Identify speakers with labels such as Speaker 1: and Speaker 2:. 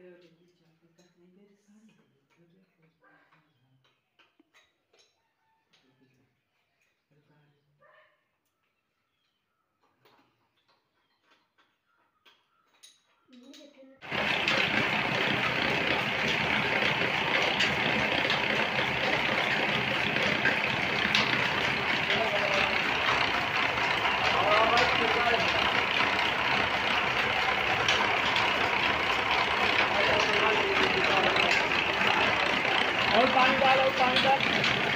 Speaker 1: Theologie, Jean-Christophe Mendes,
Speaker 2: Pangdalaw, Pangdalaw.